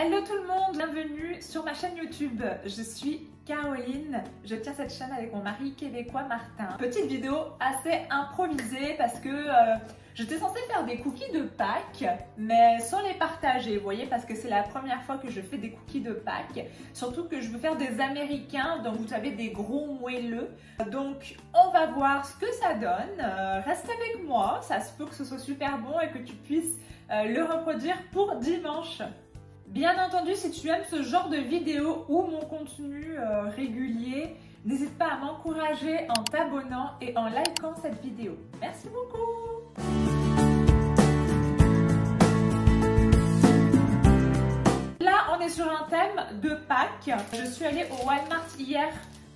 Hello tout le monde, bienvenue sur ma chaîne YouTube. Je suis Caroline, je tiens cette chaîne avec mon mari québécois Martin. Petite vidéo assez improvisée parce que euh, j'étais censée faire des cookies de Pâques, mais sans les partager, vous voyez, parce que c'est la première fois que je fais des cookies de Pâques. Surtout que je veux faire des américains, donc vous savez, des gros moelleux. Donc on va voir ce que ça donne. Euh, reste avec moi, ça se peut que ce soit super bon et que tu puisses euh, le reproduire pour dimanche. Bien entendu, si tu aimes ce genre de vidéo ou mon contenu euh, régulier, n'hésite pas à m'encourager en t'abonnant et en likant cette vidéo. Merci beaucoup Là, on est sur un thème de Pâques. Je suis allée au Walmart hier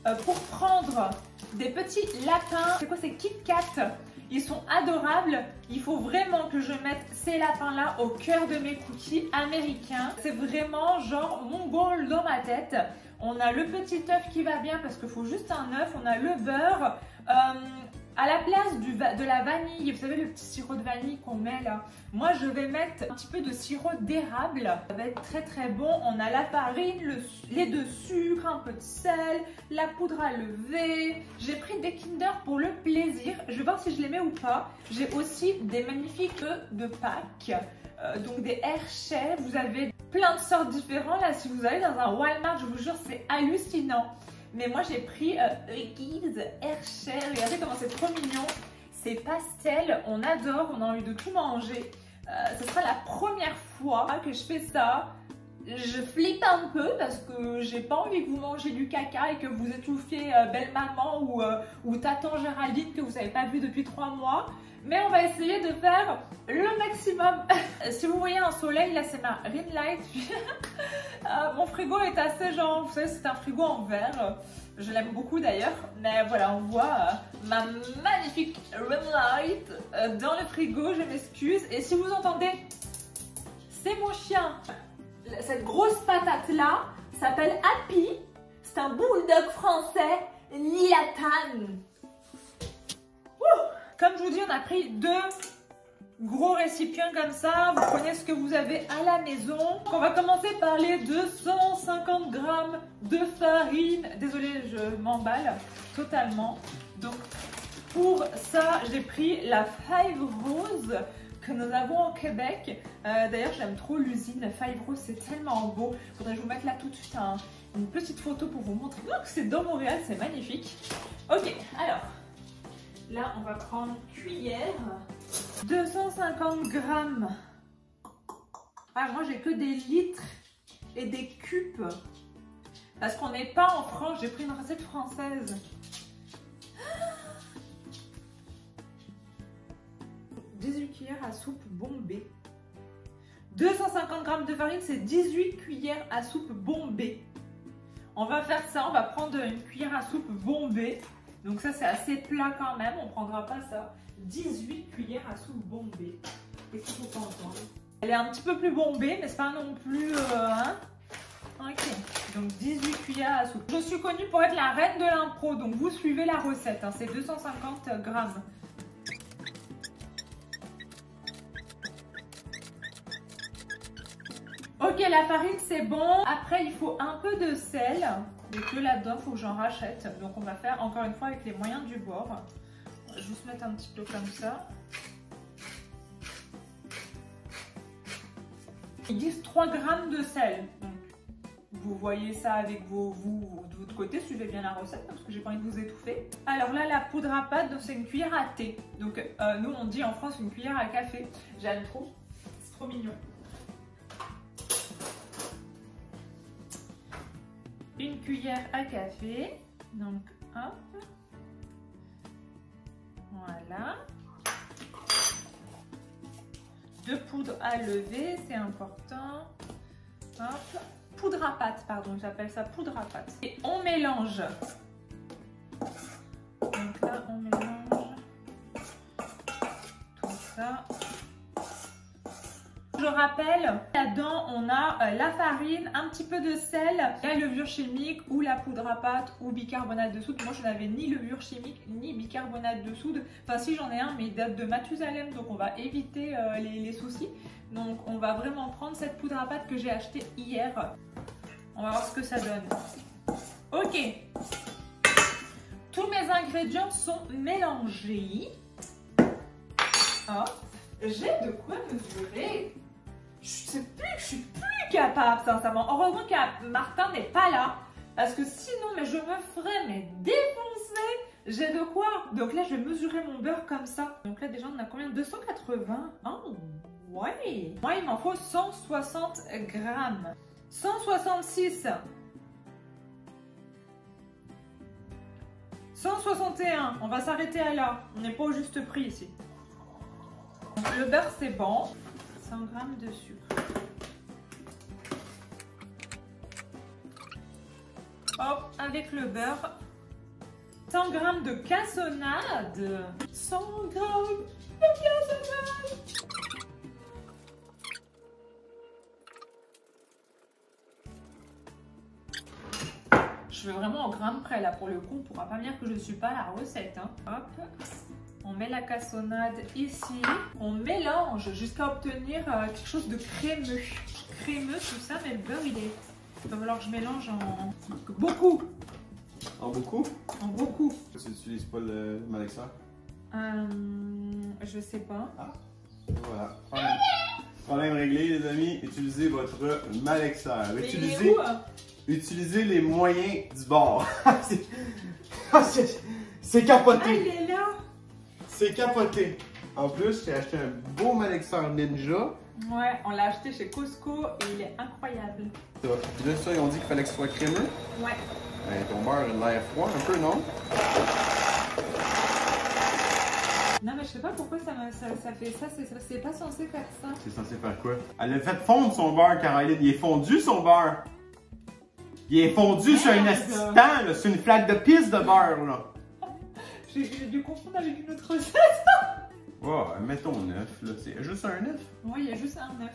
euh, pour prendre des petits lapins. C'est quoi C'est Kit Kat? Ils sont adorables. Il faut vraiment que je mette ces lapins-là au cœur de mes cookies américains. C'est vraiment genre mon goal dans ma tête. On a le petit œuf qui va bien parce qu'il faut juste un œuf. On a le beurre. Euh, à la place de la vanille, vous savez le petit sirop de vanille qu'on met là, moi je vais mettre un petit peu de sirop d'érable. Ça va être très très bon. On a la farine, le lait de sucre, un peu de sel, la poudre à lever. J'ai pris des Kinder pour le plaisir. Je vais voir si je les mets ou pas. J'ai aussi des magnifiques œufs de Pâques. Euh, donc des Hershey. Vous avez plein de sortes différentes. Là, si vous allez dans un Walmart, je vous jure, c'est hallucinant. Mais moi, j'ai pris euh, Hershey. Regardez comment c'est trop mignon. C'est pastel. On adore. On a envie de tout manger. Euh, ce sera la première fois que je fais ça. Je flippe un peu parce que j'ai pas envie que vous mangez du caca et que vous étouffiez euh, belle maman ou, euh, ou tatan Géraldine que vous n'avez pas vu depuis trois mois. Mais on va essayer de faire le maximum. si vous voyez un soleil, là c'est ma ring light. Euh, mon frigo est assez genre, vous savez, c'est un frigo en verre. Je l'aime beaucoup d'ailleurs. Mais voilà, on voit ma magnifique ring light dans le frigo. Je m'excuse. Et si vous entendez, c'est mon chien. Cette grosse patate là s'appelle Happy. C'est un bulldog français, Liatan. Comme je vous dis, on a pris deux gros récipients comme ça. Vous prenez ce que vous avez à la maison. On va commencer par les 250 grammes de farine. Désolée, je m'emballe totalement. Donc, pour ça, j'ai pris la Five Rose que nous avons au Québec. Euh, D'ailleurs, j'aime trop l'usine Five Rose, c'est tellement beau. Faudrait que je vous mette là tout de suite un, une petite photo pour vous montrer que c'est dans Montréal, c'est magnifique. Ok, alors, Là, on va prendre cuillère. 250 grammes. Ah, moi, j'ai que des litres et des cubes. Parce qu'on n'est pas en France, j'ai pris une recette française. 18 cuillères à soupe bombée. 250 grammes de farine, c'est 18 cuillères à soupe bombée. On va faire ça, on va prendre une cuillère à soupe bombée. Donc ça, c'est assez plat quand même. On ne prendra pas ça. 18 cuillères à soupe bombée. Qu'est-ce qu'il faut Elle est un petit peu plus bombée, mais c'est pas non plus... Euh, hein? Ok, donc 18 cuillères à soupe. Je suis connue pour être la reine de l'impro, donc vous suivez la recette. Hein. C'est 250 grammes. Ok, la farine c'est bon. Après, il faut un peu de sel. Que là-dedans, il faut que j'en rachète. Donc, on va faire encore une fois avec les moyens du bord. Je vais juste mettre un petit peu comme ça. Ils disent 3 grammes de sel. Donc, vous voyez ça avec vos, vous, de votre côté, suivez bien la recette parce que j'ai pas envie de vous étouffer. Alors là, la poudre à pâte, c'est une cuillère à thé. Donc euh, nous, on dit en France une cuillère à café. J'aime trop, c'est trop mignon. Une cuillère à café. Donc, hop. Voilà. De poudre à lever, c'est important. Hop. Poudre à pâte, pardon, j'appelle ça poudre à pâte. Et on mélange. Donc là, on mélange tout ça. Rappelle, là-dedans, on a euh, la farine, un petit peu de sel, la levure chimique ou la poudre à pâte ou bicarbonate de soude. Moi, je n'avais ni levure chimique ni bicarbonate de soude. Enfin, si j'en ai un, mais il date de Mathusalem, donc on va éviter euh, les, soucis. Donc, on va vraiment prendre cette poudre à pâte que j'ai achetée hier. On va voir ce que ça donne. Ok. Tous mes ingrédients sont mélangés. J'ai de quoi mesurer. Je sais plus, je suis plus capable, sincèrement. Heureusement que Martin n'est pas là. Parce que sinon, mais je me ferais mais défoncer. J'ai de quoi. Donc là, je vais mesurer mon beurre comme ça. Donc là, déjà, on a combien? 280. Oh, ouais. Moi, il m'en faut 160 grammes. 166. 161. On va s'arrêter à là. On n'est pas au juste prix ici. Le beurre, c'est bon. 100 g de sucre. Hop, avec le beurre. 100 g de cassonade. 100 g de cassonade. Je vais vraiment en gramme près là pour le coup. On pourra pas me dire que je ne suis pas la recette. Hein. Hop. On met la cassonade ici. On mélange jusqu'à obtenir euh, quelque chose de crémeux. Crémeux, tout ça, mais le beurre, il est... Il va falloir que je mélange en beaucoup. En beaucoup? En beaucoup. Tu n'utilises pas le malaxeur? Euh, je sais pas. Ah, voilà. Problème, problème réglé, les amis. Utilisez votre Utilisez, où, hein? utilisez les moyens du bord. C'est- c'est Ah, capoté. il est là. C'est capoté. En plus, j'ai acheté un beau malaxeur ninja. Ouais, on l'a acheté chez Costco et il est incroyable. Ça. Puis là, ça, ils ont dit qu'il fallait que ce soit crémeux. Ouais. Ben, ton beurre, a l'air froid un peu, non? Non, mais je sais pas pourquoi ça, me- ça, ça fait ça. C'est pas censé faire ça. C'est censé faire quoi? Elle a fait fondre son beurre, Caroline. Il est fondu, son beurre. Il est fondu sur un assistant, là. C'est une flaque de pisse de beurre, là. J'ai dû confondre avec une autre recette. Oh, mettons 9, là. C'est juste un 9. Moi, il y a juste un œuf.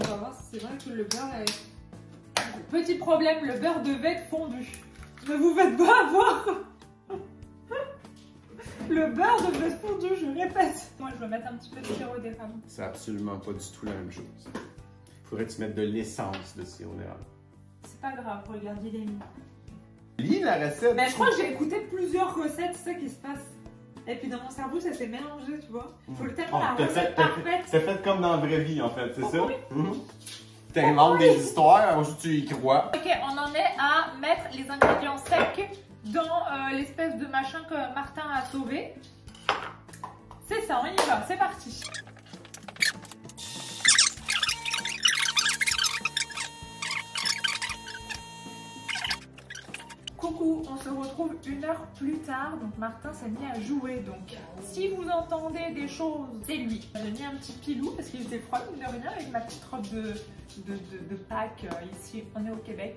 On va voir si c'est vrai que le beurre est. Petit problème, le beurre devait être fondu. Ne vous faites pas avoir Le beurre devait être fondu, je répète. Moi, je vais mettre un petit peu de sirop d'érable. C'est absolument pas du tout la même chose. Faudrait que tu mettes de l'essence de sirop d'érable. C'est pas grave, regardez les mis. Lis la recette. Mais je crois que j'ai écouté plusieurs recettes, c'est ça qui se passe. Et puis dans mon cerveau, ça s'est mélangé, tu vois. Faut le tellement Oh, recette fait- parfaite. c'est fait comme dans la vraie vie, en fait, c'est ça? Oui. Mhm. T'inventes des histoires, ensuite tu y crois. Ok, on en est à mettre les ingrédients secs dans euh, l'espèce de machin que Martin a sauvé. C'est ça, on y va, c'est parti. Coucou, on se retrouve une heure plus tard, donc Martin s'est mis à jouer. Donc si vous entendez des choses, c'est lui. J'ai mis un petit pilou parce qu'il faisait froid, mine de rien, avec ma petite robe de, de, Pâques. euh, Ici, on est au Québec,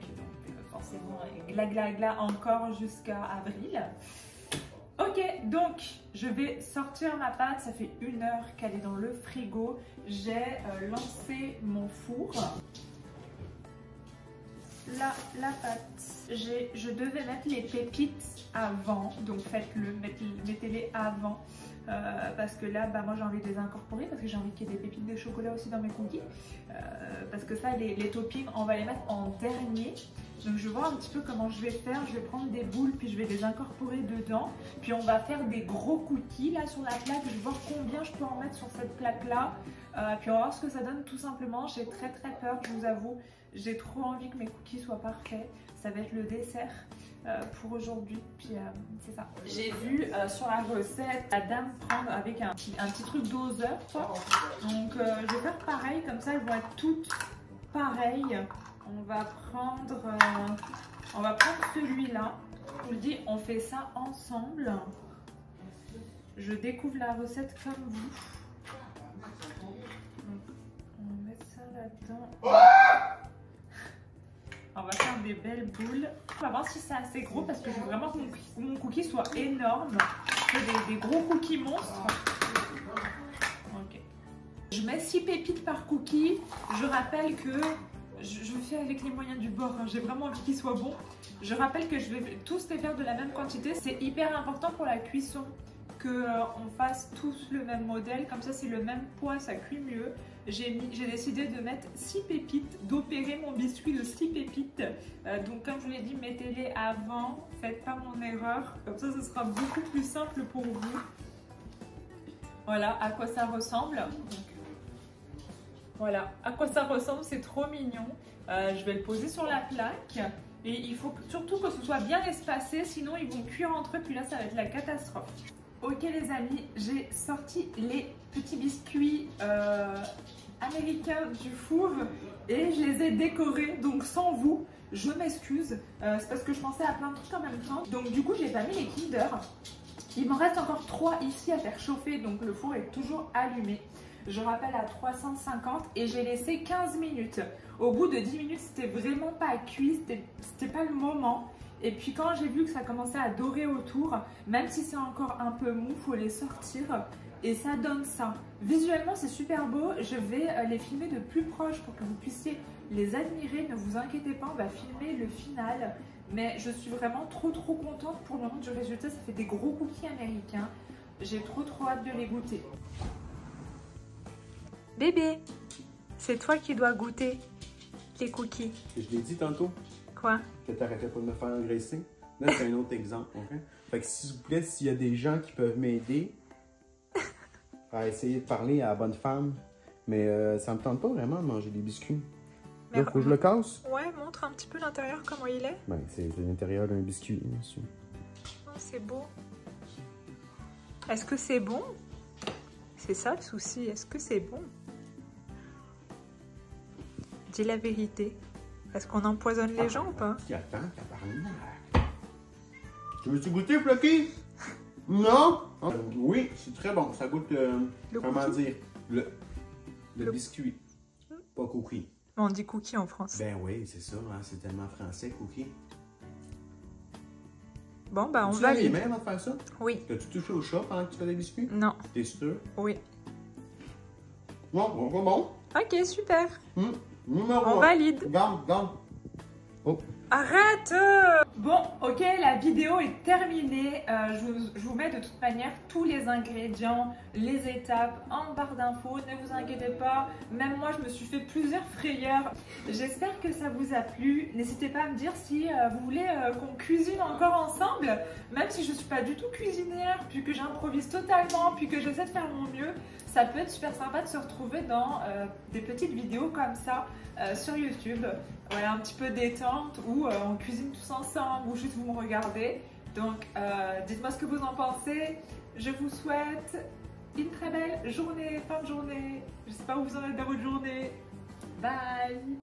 euh, forcément, gla gla gla encore jusqu'à avril. Ok, donc je vais sortir ma pâte. Ça fait une heure qu'elle est dans le frigo. J'ai euh, lancé mon four. Là, la pâte. Je devais mettre les pépites avant, donc faites-le, mettez- mettez-les avant. Euh, parce que là, bah, moi j'ai envie de les incorporer parce que j'ai envie qu'il y ait des pépites de chocolat aussi dans mes cookies. Euh, parce que ça, les, toppings, on va les mettre en dernier. Donc je voir un petit peu comment je vais faire. Je vais prendre des boules puis je vais les incorporer dedans. Puis on va faire des gros cookies là sur la plaque. Je vais voir combien je peux en mettre sur cette plaque là. Euh, puis on va voir ce que ça donne tout simplement. J'ai très très peur, je vous avoue. J'ai trop envie que mes cookies soient parfaits. Ça va être le dessert pour aujourd'hui. Puis euh, c'est ça. J'ai vu euh, sur la recette la dame prendre avec un, petit- un petit truc doseur. quoi. Donc euh, je vais faire pareil, comme ça elles vont être toutes pareilles. On va prendre, euh, on va prendre celui-là. Je vous le dis, on fait ça ensemble. Je découvre la recette comme vous. Donc, on va mettre ça là-dedans. On va faire des belles boules. On va voir si c'est assez gros parce que je veux vraiment que mon, cookie soit énorme. Des, des gros cookies monstres. Ok. Je mets mets 6 pépites par cookie. Je rappelle que je, fais avec les moyens du bord, hein. j'ai vraiment envie qu'il soit bon. Je rappelle que je vais tous les faire de la même quantité. C'est hyper important pour la cuisson qu'on euh, fasse tous le même modèle. Comme ça, c'est le même poids, ça cuit mieux. J'ai décidé de mettre 6 pépites, d'opérer mon biscuit de 6 pépites. Euh, donc comme je vous l'ai dit, mettez-les avant, faites pas mon erreur. Comme ça, ce sera beaucoup plus simple pour vous. Voilà à quoi ça ressemble. voilà à quoi ça ressemble, c'est trop mignon. Euh, je vais le poser sur la plaque. Et il faut surtout que ce soit bien espacé, sinon ils vont cuire entre eux, puis là ça va être la catastrophe. Ok les amis, j'ai sorti les petits biscuits euh, américains du four et je les ai décorés, donc sans vous, je m'excuse, euh, c'est parce que je pensais à plein de trucs en même temps. Donc du coup j'ai pas mis les Kinder, il m'en reste encore 3 ici à faire chauffer, donc le four est toujours allumé. Je rappelle à 350 et j'ai laissé 15 minutes. Au bout de 10 minutes, c'était vraiment pas cuit, c'était pas le moment. Et puis quand j'ai vu que ça commençait à dorer autour, même si c'est encore un peu mou, faut les sortir et ça donne ça. Visuellement, c'est super beau. Je vais euh, les filmer de plus proche pour que vous puissiez les admirer. Ne vous inquiétez pas, on va filmer le final. Mais je suis vraiment trop trop contente pour le moment du résultat. Ça fait des gros cookies américains. J'ai trop trop hâte de les goûter. Bébé, c'est toi qui dois goûter les cookies. Je l'ai dit tantôt. Quoi? Que t'arrêtais pas de me faire engraisser. Là, c'est un autre exemple. Fait que s'il vous plaît, s'il y a des gens qui peuvent m'aider à essayer de parler à la bonne femme, mais euh, ça me tente pas vraiment de manger des biscuits. Mais Là, faut que je le casse? Ouais, montre un petit peu l'intérieur, comment il est. Ben, c'est l'intérieur d'un biscuit, monsieur. Oh, c'est beau. Est-ce que c'est bon? C'est ça le souci, est-ce que c'est bon? Dis la vérité. Est-ce qu'on empoisonne les gens ou pas? Qui attend, tabarnak? Tu veux-tu goûter, Flocky? Non? Ah, oui, c'est très bon. Ça goûte, euh, Le comment cookie? dire, le, le, Le- biscuit. Pas cookie. On dit cookie en France. Ben oui, c'est ça, hein, c'est tellement français, cookie. Bon, bah on tu va laves les mains avant de faire ça? Oui. T'as-tu touché au chat pendant que tu fais des biscuits? Non. T'es sûr? Oui. Non, bon, bon, bon. Ok, super. Numéro On un. valide. Garde, garde. Oh, Arrête Bon, ok, la vidéo est terminée. Euh, je, vous, mets de toute manière tous les ingrédients, les étapes en barre d'infos. Ne vous inquiétez pas, même moi je me suis fait plusieurs frayeurs. J'espère que ça vous a plu. N'hésitez pas à me dire si euh, vous voulez euh, qu'on cuisine encore ensemble, même si je suis pas du tout cuisinière, puis que j'improvise totalement, puis que j'essaie de faire mon mieux. Ça peut être super sympa de se retrouver dans des petites vidéos comme ça sur YouTube. Voilà, un petit peu détente où euh, on cuisine tous ensemble ou juste vous me regardez. Donc, euh, dites-moi ce que vous en pensez. Je vous souhaite une très belle journée, fin de journée. Je sais pas où vous en êtes dans votre journée. Bye